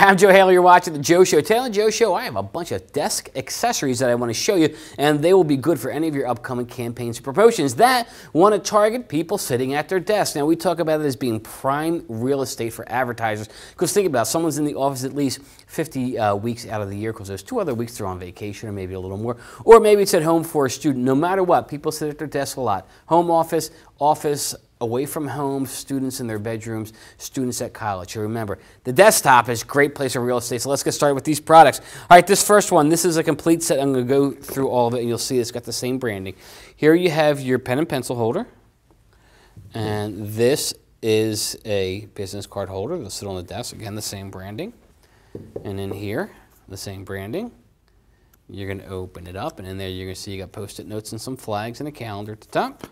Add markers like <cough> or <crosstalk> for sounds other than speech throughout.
I'm Joe Haley. You're watching The Joe Show. Today on The Joe Show, I have a bunch of desk accessories that I want to show you, and they will be good for any of your upcoming campaigns and promotions that want to target people sitting at their desk. Now, we talk about it as being prime real estate for advertisers, because think about it, someone's in the office at least 50 uh, weeks out of the year, because there's two other weeks they're on vacation, or maybe a little more, or maybe it's at home for a student. No matter what, people sit at their desk a lot. Home office, office, away from home, students in their bedrooms, students at college. So remember, the desktop is a great place for real estate. So let's get started with these products. All right, this first one, this is a complete set. I'm going to go through all of it, and you'll see it's got the same branding. Here you have your pen and pencil holder, and this is a business card holder. They'll sit on the desk. Again, the same branding. And in here, the same branding. You're going to open it up, and in there you're going to see you got post-it notes and some flags and a calendar at the top.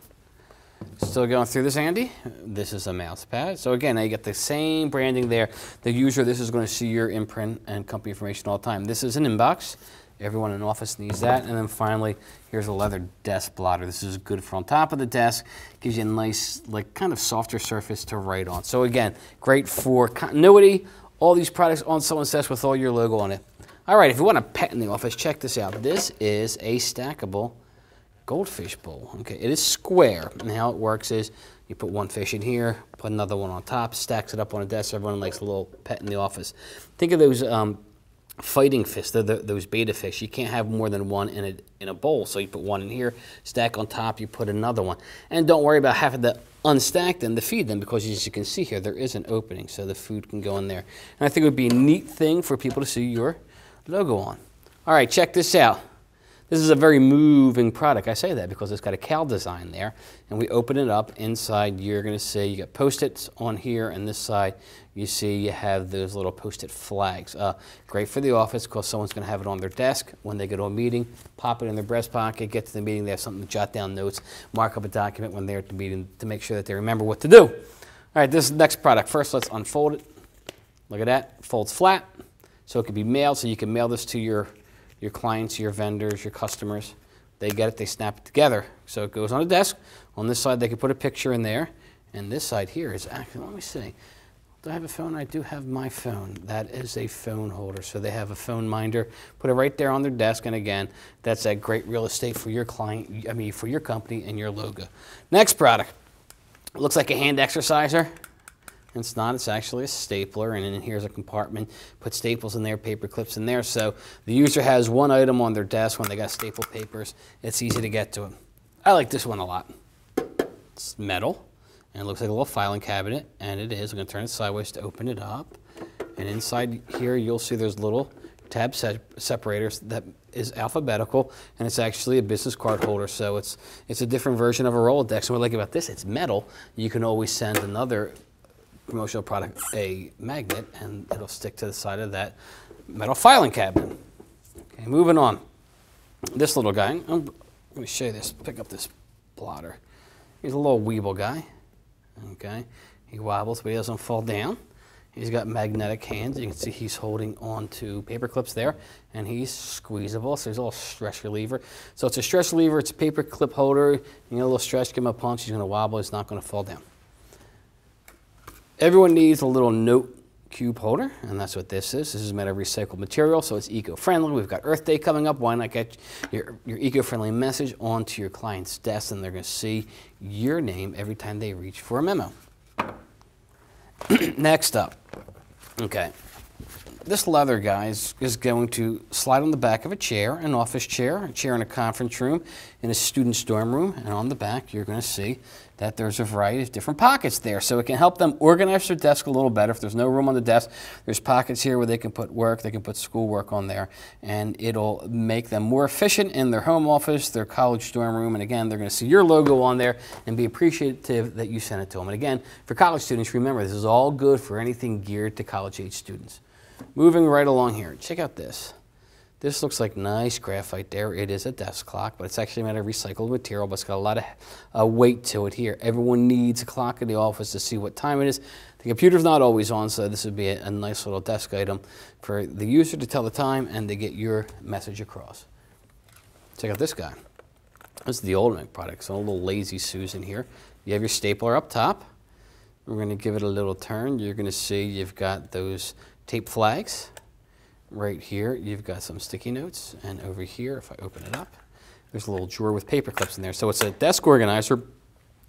Still going through this, Andy. This is a mouse pad. So again, I get the same branding there. The user, this is going to see your imprint and company information all the time. This is an inbox. Everyone in office needs that. And then finally, here's a leather desk blotter. This is good for on top of the desk. Gives you a nice, like kind of softer surface to write on. So again, great for continuity. All these products on someone's desk with all your logo on it. All right, if you want a pet in the office, check this out. This is a stackable goldfish bowl. Okay, it is square, and how it works is you put one fish in here, put another one on top, stacks it up on a desk. Everyone likes a little pet in the office. Think of those um, fighting fish, the, those betta fish. You can't have more than one in a, in a bowl, so you put one in here, stack on top, you put another one. And don't worry about having to unstack them to feed them because as you can see here, there is an opening, so the food can go in there. And I think it would be a neat thing for people to see your logo on. All right, check this out. This is a very moving product. I say that because it's got a cow design there. And we open it up. Inside, you're going to see you got post-its on here. And this side, you see you have those little post-it flags. Uh, great for the office because someone's going to have it on their desk when they go to a meeting. Pop it in their breast pocket, get to the meeting. They have something to jot down notes, mark up a document when they're at the meeting to make sure that they remember what to do. All right, this is the next product. First, let's unfold it. Look at that. Folds flat. So it could be mailed, so you can mail this to your your clients, your vendors, your customers. They get it, they snap it together. So it goes on a desk. On this side, they can put a picture in there. And this side here is actually, let me see. Do I have a phone? I do have my phone. That is a phone holder. So they have a phone minder. Put it right there on their desk. And again, that's that great real estate for your client, I mean, for your company and your logo. Next product. looks like a hand exerciser. It's not, it's actually a stapler, and then here's a compartment. Put staples in there, paper clips in there, so the user has one item on their desk when they got staple papers. It's easy to get to them. I like this one a lot. It's metal, and it looks like a little filing cabinet, and it is. I'm going to turn it sideways to open it up. And inside here, you'll see there's little tab se separators that is alphabetical, and it's actually a business card holder. So it's it's a different version of a Rolodex. And what I like about this, it's metal. You can always send another promotional product a magnet and it'll stick to the side of that metal filing cabinet. Okay, moving on. This little guy, I'm going to show you this, pick up this blotter. He's a little weeble guy. Okay, he wobbles but he doesn't fall down. He's got magnetic hands. You can see he's holding on to paper clips there, and he's squeezable. So there's a little stretch reliever. So it's a stretch reliever. It's a paper clip holder. You know, a little stretch, give him a punch. He's going to wobble. He's not going to fall down. Everyone needs a little note cube holder, and that's what this is. This is made of recycled material, so it's eco-friendly. We've got Earth Day coming up. Why not get your, your eco-friendly message onto your client's desk, and they're going to see your name every time they reach for a memo. <clears throat> Next up, okay, this leather, guys, is going to slide on the back of a chair, an office chair, a chair in a conference room, in a student's dorm room, and on the back you're going to see that there's a variety of different pockets there. So it can help them organize their desk a little better. If there's no room on the desk, there's pockets here where they can put work, they can put schoolwork on there, and it'll make them more efficient in their home office, their college dorm room, and again, they're going to see your logo on there and be appreciative that you sent it to them. And again, for college students, remember, this is all good for anything geared to college-age students. Moving right along here, check out this. This looks like nice graphite there. It is a desk clock, but it's actually made of recycled material, but it's got a lot of uh, weight to it here. Everyone needs a clock in the office to see what time it is. The computer's not always on, so this would be a, a nice little desk item for the user to tell the time and to get your message across. Check out this guy. This is the Ultimate product. So a little lazy Susan here. You have your stapler up top. We're going to give it a little turn. You're going to see you've got those tape flags. Right here, you've got some sticky notes. And over here, if I open it up, there's a little drawer with paper clips in there. So it's a desk organizer.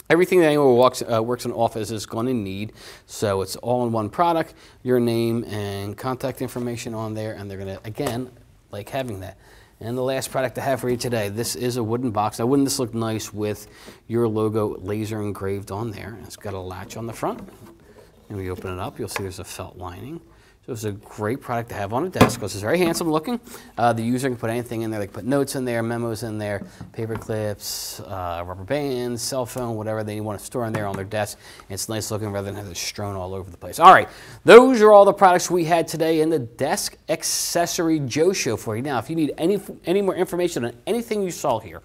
Everything that anyone walks, uh, works in office is going to need. So it's all in one product, your name and contact information on there. And they're going to, again, like having that. And the last product I have for you today, this is a wooden box. Now wouldn't this look nice with your logo laser engraved on there? It's got a latch on the front. And we open it up, you'll see there's a felt lining. So it's a great product to have on a desk because it's very handsome looking. Uh, the user can put anything in there. They can put notes in there, memos in there, paper clips, uh, rubber bands, cell phone, whatever they want to store in there on their desk. It's nice looking rather than have it strewn all over the place. All right, those are all the products we had today in the Desk Accessory Joe Show for you. Now, if you need any, any more information on anything you saw here,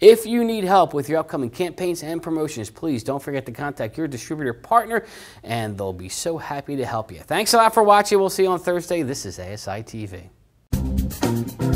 if you need help with your upcoming campaigns and promotions, please don't forget to contact your distributor partner, and they'll be so happy to help you. Thanks a lot for watching. We'll see you on Thursday. This is ASI TV.